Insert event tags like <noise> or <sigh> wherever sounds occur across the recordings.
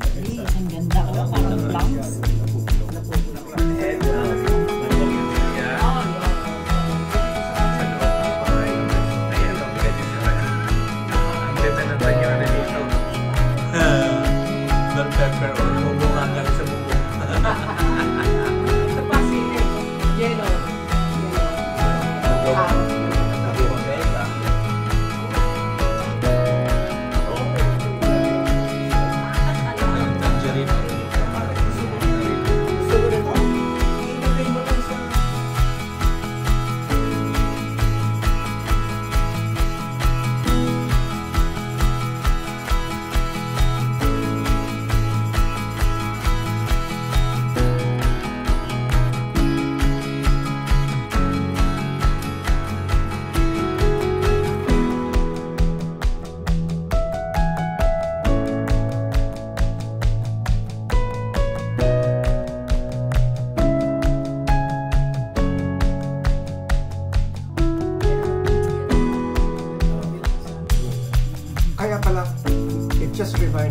Hey, ang ganda ko. Parang.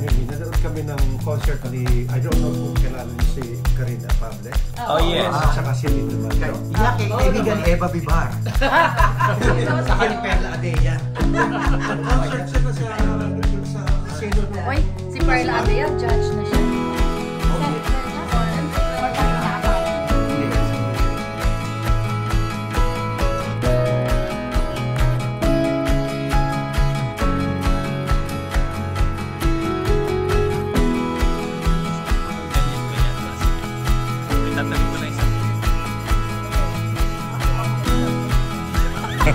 Actually, nanood kami ng concert ni, I don't know kung kilala niyo si Karina Pable. Oh, yes. Ah, saka si Lito Maldo. Yeah, kay oh, kaibigan ni Eva Bibar. <laughs> Sa Kalipel Adea. Concert siya na sa, sa, sa, sa, sa, sa, sa, sa, sa, sa,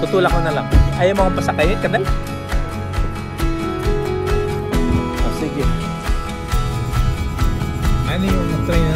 tutulak ko na lang. Ayaw mo akong pasakayin, kanal? Oh, ah, sige. Ano yung try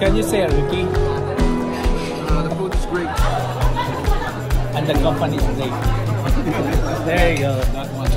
can you say, Ricky? Uh, the food is great. And the company is great. <laughs> there you go. Not much.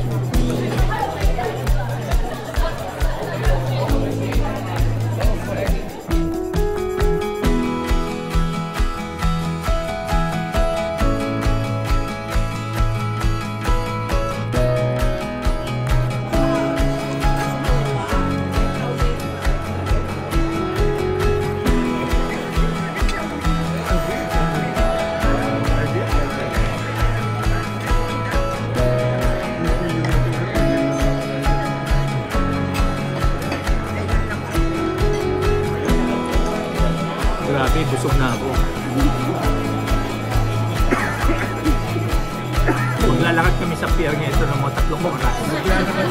Maglalakad kami sa pier ngayon ito ng mga tatlong oras.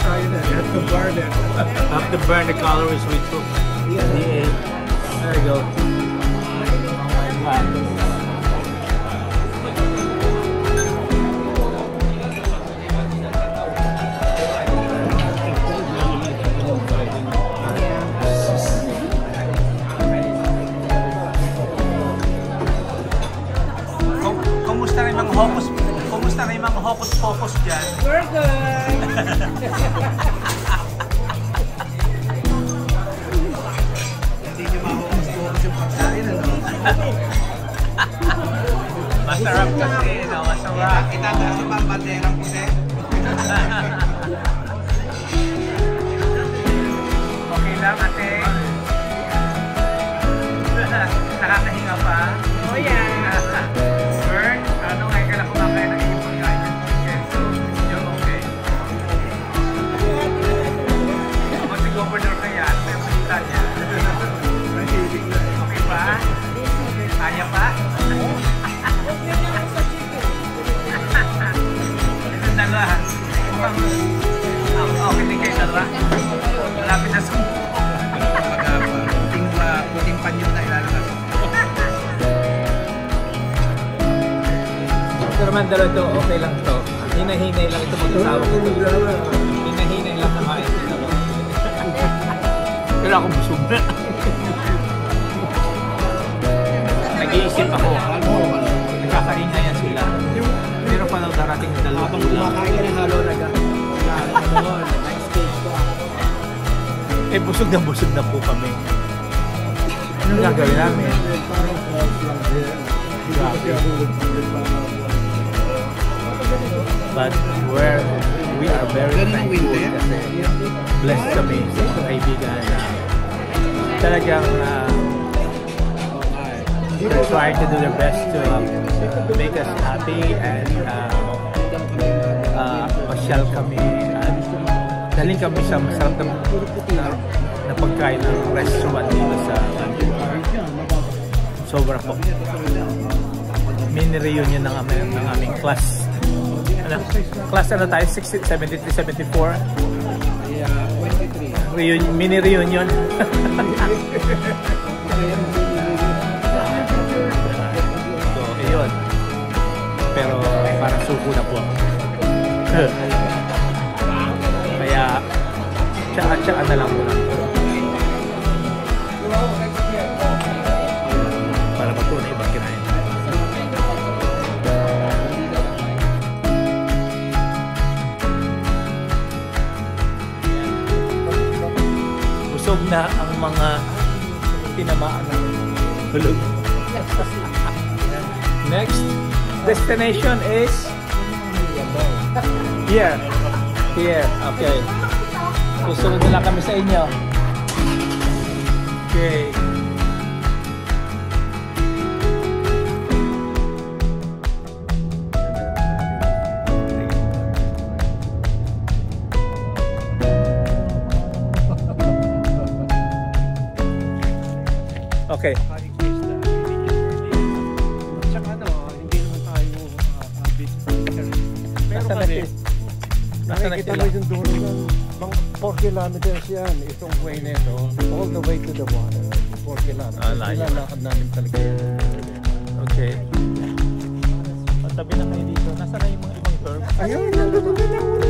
Tayo na. You have to burn it. Have to burn the calories we took. Ate. There you go. Hinahinay lang nakain ito. <laughs> Pero ako busog na. <laughs> Nag-iisip ako. Nagkakaingayan sila. Pero pa daw darating na dalawang ulam. Kumakain ka ng halo na ga. Next stage ko. <laughs> Eh busog na busog na po kami. Anong gagawin namin? But where we are very thankful kasi blessed kami sa mga kaibigan na talagang uh, they're trying to do their best to um, make us happy and uh, uh, masyal kami at daling kami sa masarap na, na, na pagkain ng restaurant dito sa Vancouver. Sobra po. Mini reunion ng ng aming class. Ano? Class ano tayo? 60, 73, 74? Reunion, mini reunion. <laughs> so, ayun. Pero <laughs> Kaya, tsaka-tsaka na lang muna. Busog na ang mga tinamaan ng hulog. Next destination is here. Here. Okay. Susunod na lang kami sa inyo. Okay. Kilometers yan, itong way na ito, all the way to the water. 4 kilometers. Ah, layo. Nilalakad namin talaga yan. Okay. Patabi na kayo dito. Nasaan na yung mga ibang curve? Ayun, nandun na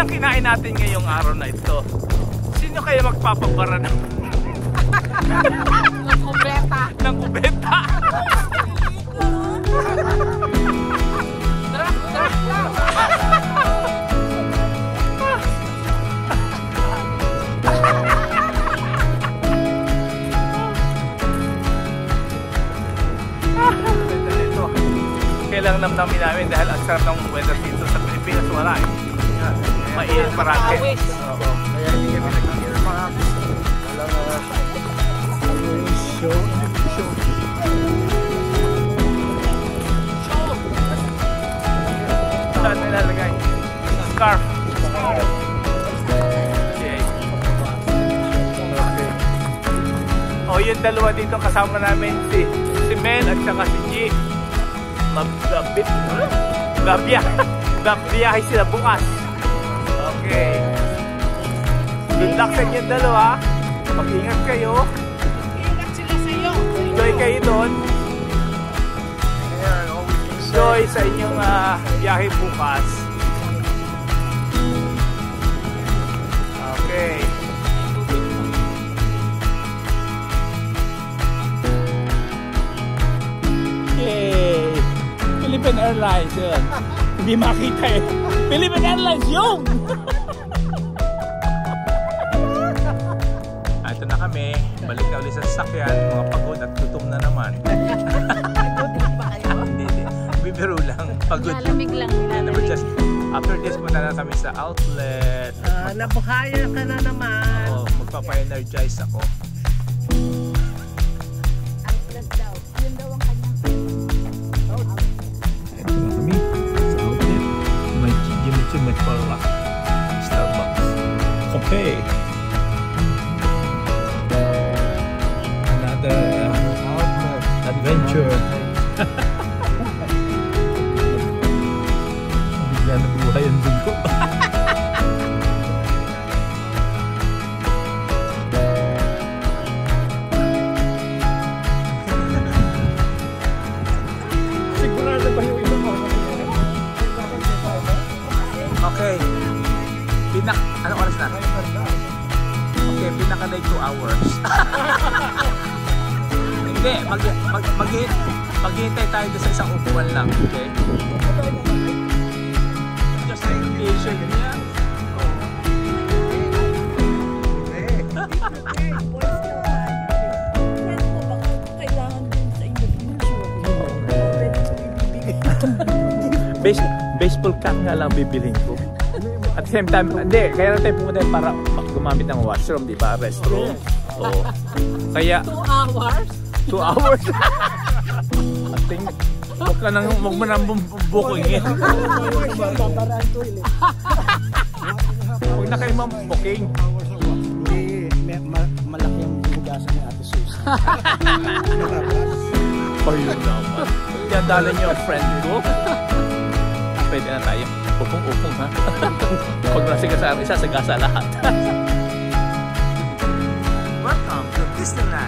sa dami ng kinain natin ngayong araw na ito, sino kaya magpapabara ng <laughs> Ang kubeta. ng kubeta? Ganda nito. Kailangan namnamin namin dahil ang sarap ng weather dito sa Pilipinas wala eh. Mainit parati. Awis. Oo. Kaya hindi kami nagkikita mga show, show. Saan nilalagay? Scarf. Okay. Okay. O yung dalawa dito kasama namin si si Mel at saka si G. Magbabit. Gabya. <laughs> Gabyahe sila bukas. Good luck sa inyong dalawa. Mag-ingat kayo. Ingat sila sa'yo. Enjoy kayo doon. Enjoy sa inyong ah, biyahe bukas. Okay. Yay! Philippine Airlines yun. Hindi makita eh. Philippine Airlines yun! <laughs> Ulit sa sasakyan. Mga pagod at gutom na naman. <laughs> Hindi, hindi. Bibiro lang. Pagod. Lalamig lang. Lalamig. just, after this, punta na kami sa outlet. Ah, nabuhaya ka na naman. Oh, magpapa-energize ako. Hours. <laughs> Hindi, mag, mag, mag, maghihintay tayo doon sa isang upuan lang, okay? Just an indication niya. Base, baseball cap nga lang bibilhin ko. At same time, hindi, kaya natin pumunta para gumamit ng washroom, di ba? Restroom. Oo. Kaya, Two hours? 2 hours. <laughs> At think, huwag ka nang, huwag mo nang bum- bookingin. <laughs> Huwag na kayo mam-booking. Hindi, may- ma- malaki ang hugasan ni Ate Sus. Oh, yun naman. Kaya dala niyo ang friend ko. Pwede na tayo. Upong-upong ha. <laughs> Pag nasigasa ang isa, sagasa lahat. Pakistan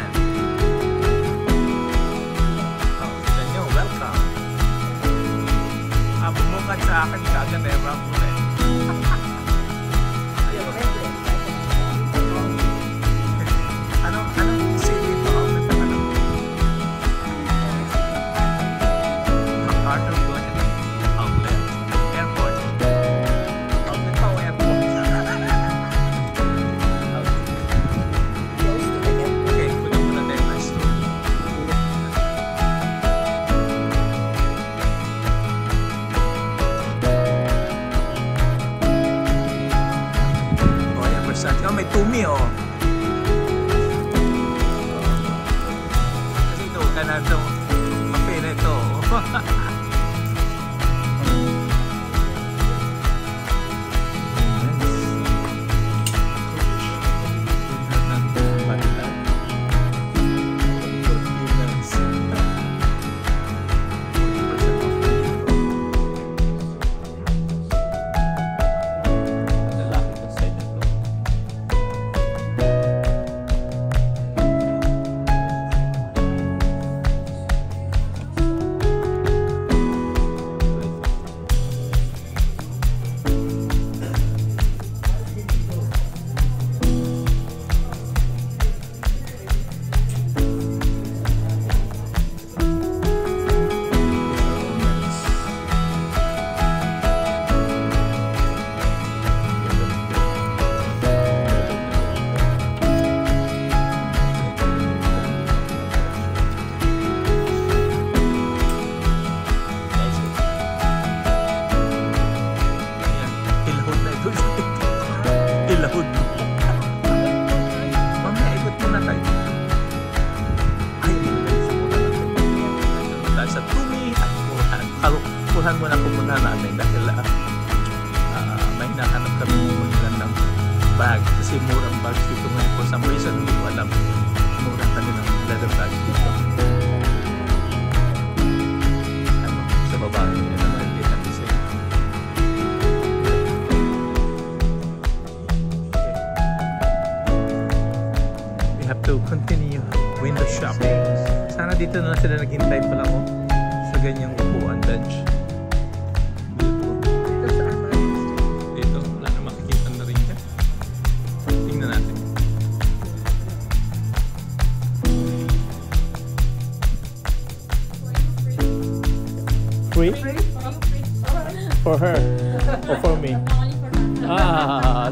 to continue window shopping. Sana dito na sila naghintay pala ko sa ganyang upuan bench. Dito, wala na makikita na rin Free? For her? Or for me? <laughs> Ah,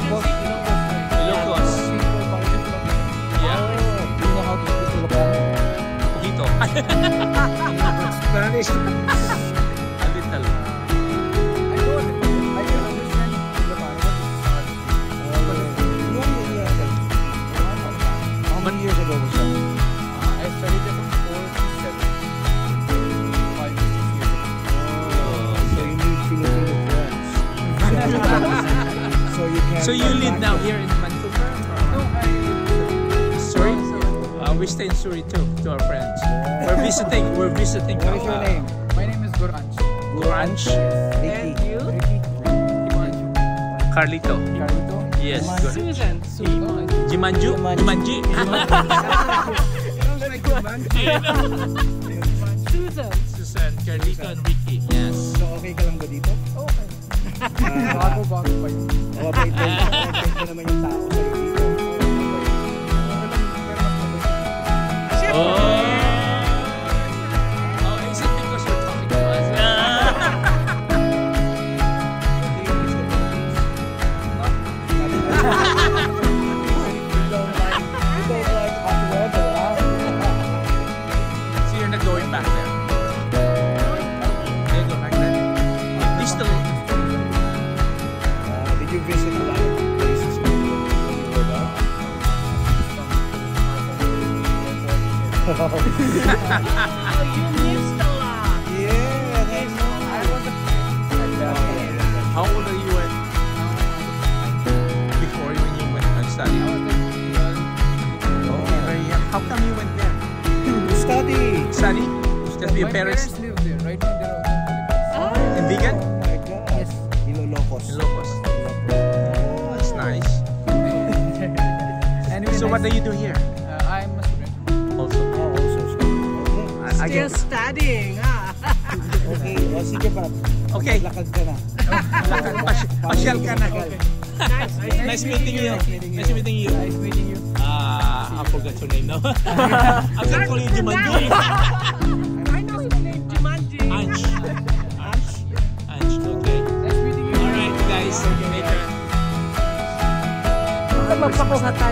Ilocos. Ilocos. Yeah. You know how to speak Ilocano? Poquito. Spanish. So you live now here in Vancouver? No, I Surrey. Uh, we stay in Surrey too, to our friends. We're visiting. We're visiting. What is your uh, name? My name is Guranch. Guranch. And you? Carlito. Carlito. Yes. Susan. Jimanju. Jimanji. Jimanji. Sounds like Jumanji. <laughs> <laughs> bago bago pa yun. Oo, pa ito. Ito naman yung tao. Oh! 哦。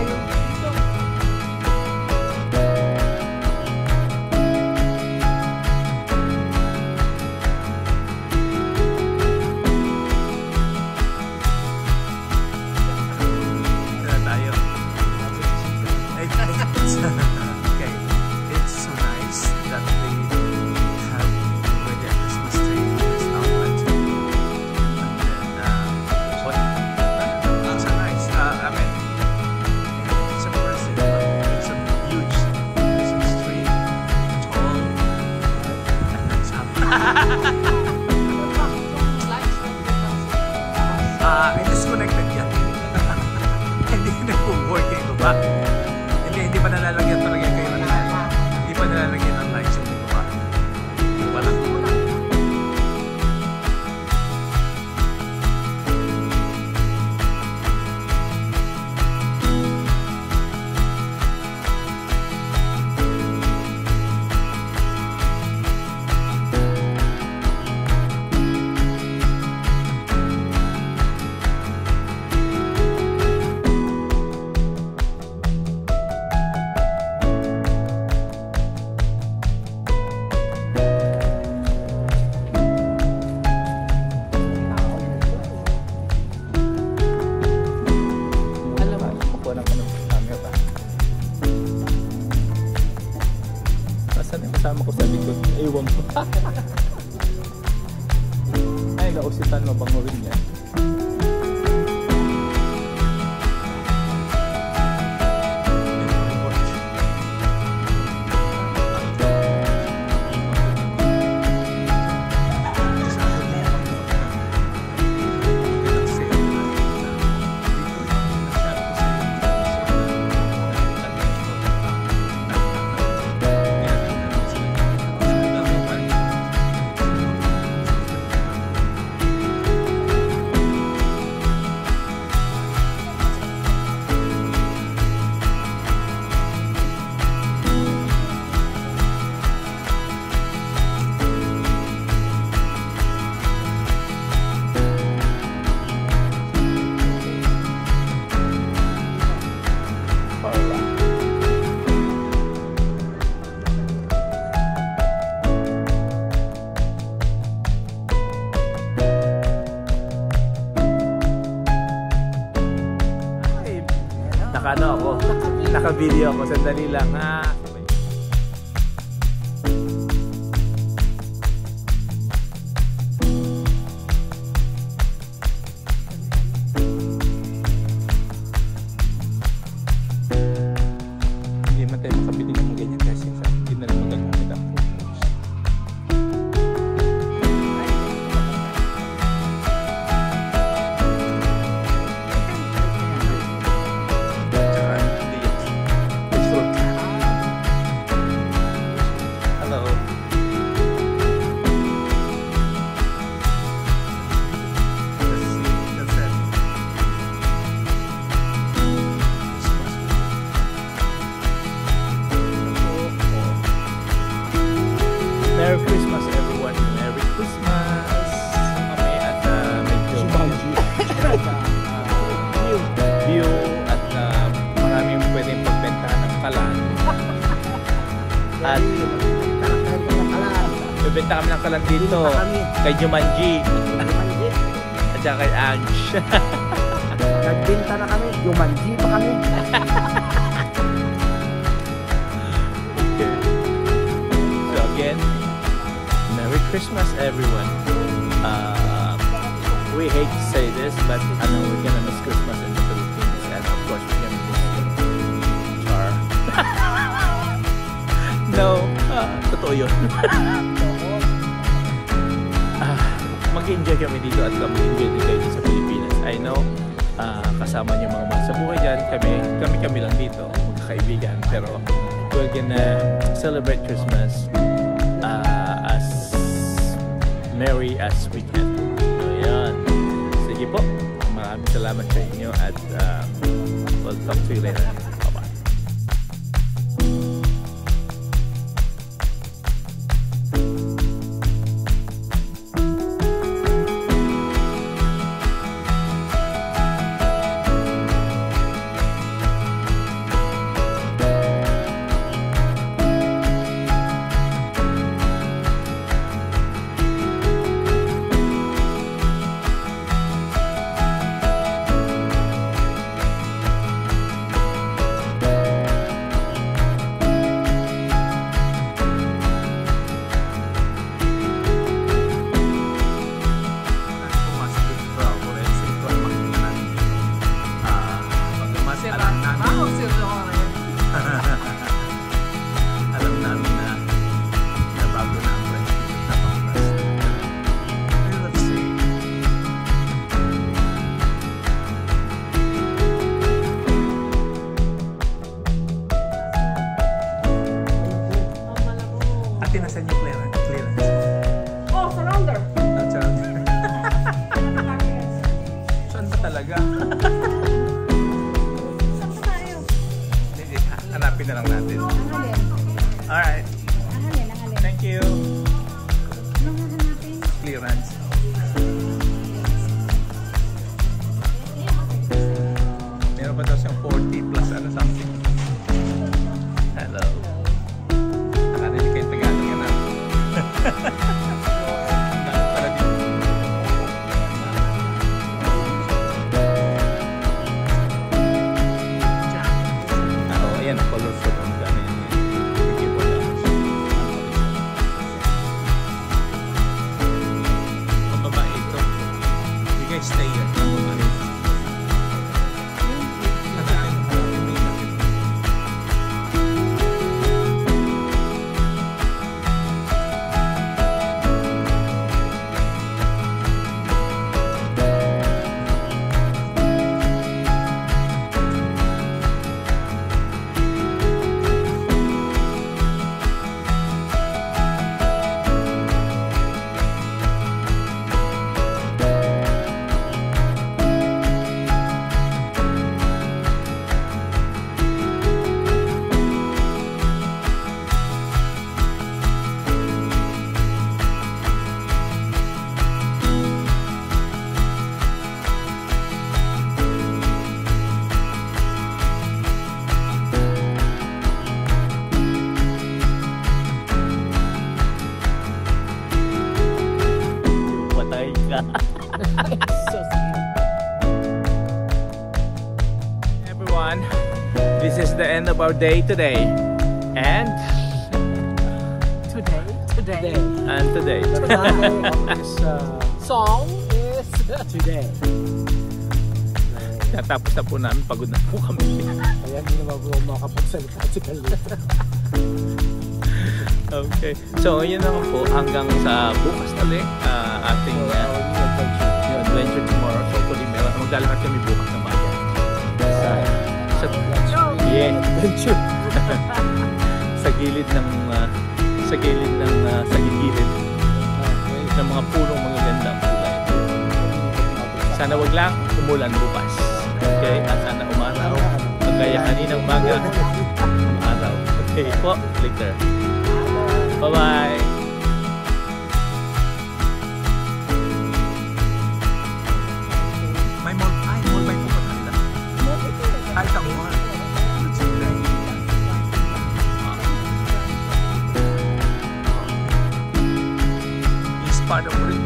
Ako. Sandali lang ha. Merry Christmas everyone. Merry Christmas. Kami at uh, medyo view, view at uh, maraming pwedeng pagbentahan ng kalan. At bibenta kami ng kalan dito kay Jumanji <laughs> at saka kay Ange. Nagbinta na kami, Jumanji pa kami. <laughs> Christmas everyone. Uh, we hate to say this, but I know we're gonna miss Christmas in the Philippines, and of course we're gonna miss Char. <laughs> no, uh, <laughs> totoo yun. <laughs> Ah, mag-enjoy kami dito at mag-enjoy din kayo sa Pilipinas. I know, ah, kasama niyo mga mahal sa buhay dyan. Kami, kami-kami lang dito, magkakaibigan. Pero we're gonna celebrate Christmas uh, as merry as we can. So, yan. Sige po. Maraming salamat sa inyo at uh, we'll talk to you later. Na lang natin. Alright, thank you. Clearance. Meron ba daw siyang 40 plus ano something? Hello. Nakarinig kayo Tagalog yan ah. <laughs> the end of our day today. And Today, today. and <laughs> today. this uh, song is today. Natapos na po namin, pagod na po kami. Kaya hindi naman po makapagsalita si. Okay. So, yun naman po. Hanggang sa bukas ulit. Uh, ating uh, adventure tomorrow. So, hopefully, meron. Maglalakad kami bukas ng bayan. Sa, sa, yeah. <laughs> Adventure. sa gilid ng uh, sa gilid ng uh, sa gilid ng mga punong mga ganda. Sana wag lang umulan bukas. Okay? At sana umaraw. Kagaya kanina umaga. Umaraw. Okay po. Later. Bye-bye. find a way.